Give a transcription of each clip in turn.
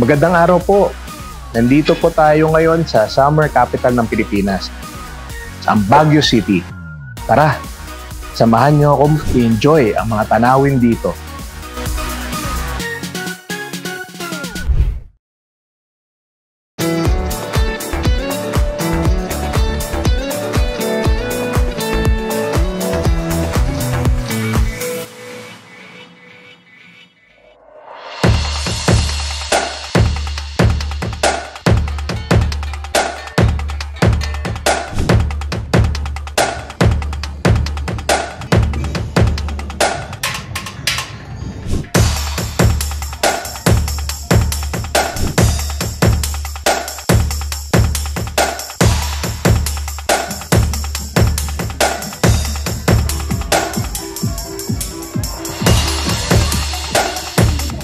Magandang araw po. Nandito po tayo ngayon sa summer capital ng Pilipinas, sa Baguio City. Tara, samahan niyo ako enjoy ang mga tanawin dito.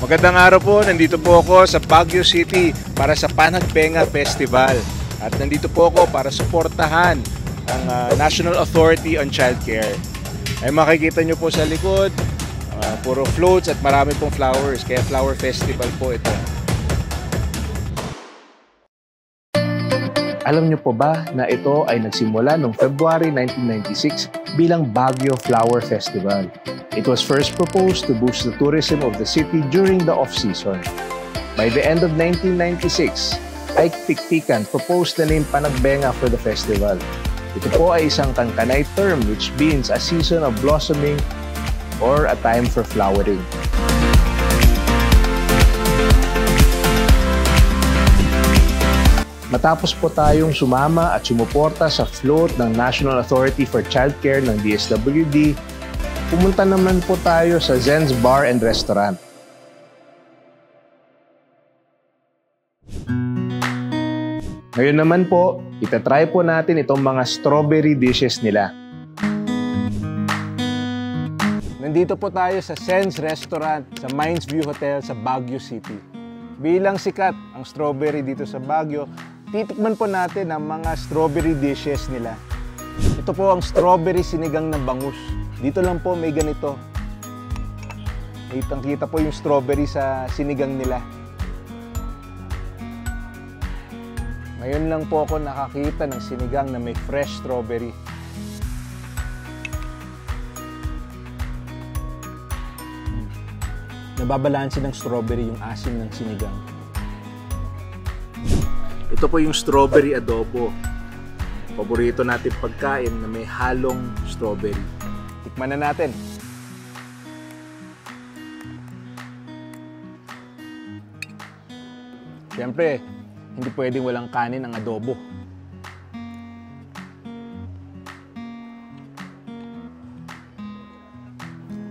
Magandang araw po, nandito po ako sa Baguio City para sa Panagbenga Festival. At nandito po ako para suportahan ang ah, National Authority on Child Care. Ay makikita nyo po sa likod, ah, puro floats at marami pong flowers. Kaya flower festival po ito. Alam niyo po ba na ito ay nagsimula noong February 1996 bilang Baguio Flower Festival. It was first proposed to boost the tourism of the city during the off-season. By the end of 1996, Ike Pikpikan proposed the name Panagbenga for the festival. Ito po ay isang Kankanay term which means a season of blossoming or a time for flowering. Matapos po tayong sumama at sumuporta sa float ng National Authority for Childcare ng DSWD, pumunta naman po tayo sa Zen's Bar and Restaurant. Ngayon naman po, itatry po natin itong mga strawberry dishes nila. Nandito po tayo sa Sen's Restaurant sa Mines View Hotel sa Baguio City. Bilang sikat ang strawberry dito sa Baguio, titikman po natin ang mga strawberry dishes nila. Ito po ang strawberry sinigang na bangus. Dito lang po may ganito. Kitang kita po yung strawberry sa sinigang nila. Ngayon lang po ako nakakita ng sinigang na may fresh strawberry. Mm. Nababalansin ng strawberry yung asim ng sinigang. Ito po yung strawberry adobo. Paborito natin pagkain na may halong strawberry. Tikman na natin. Siyempre, hindi pwedeng walang kanin ang adobo.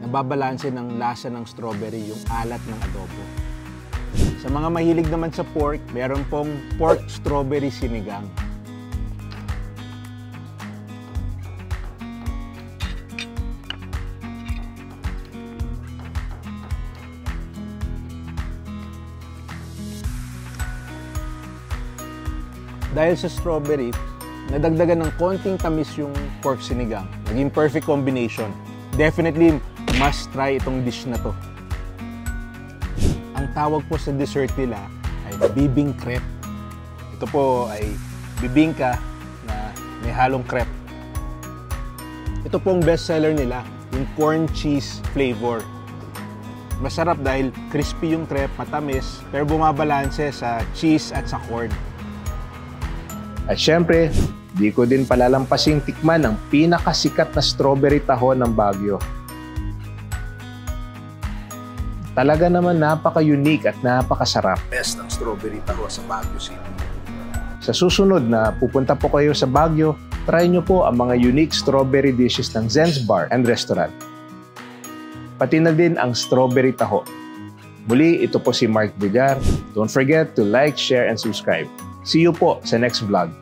Nababalanse ng lasa ng strawberry yung alat ng adobo. Sa mga mahilig naman sa pork, meron pong pork strawberry sinigang. Dahil sa strawberry, nadagdagan ng konting tamis yung pork sinigang. Naging perfect combination. Definitely, must try itong dish na to. Ang tawag po sa dessert nila ay bibing crepe. Ito po ay bibingka na may halong crepe. Ito po ang best seller nila, yung corn cheese flavor. Masarap dahil crispy yung crepe, matamis, pero bumabalanse sa cheese at sa corn. At syempre, di ko din palalampasing tikman ang pinakasikat na strawberry tahon ng Baguio. Talaga naman napaka-unique at napakasarap. Best ang strawberry taho sa Baguio City. Sa susunod na pupunta po kayo sa Baguio, try nyo po ang mga unique strawberry dishes ng Zen's Bar and Restaurant. Pati na din ang strawberry taho. Muli, ito po si Mark Villar. Don't forget to like, share, and subscribe. See you po sa next vlog.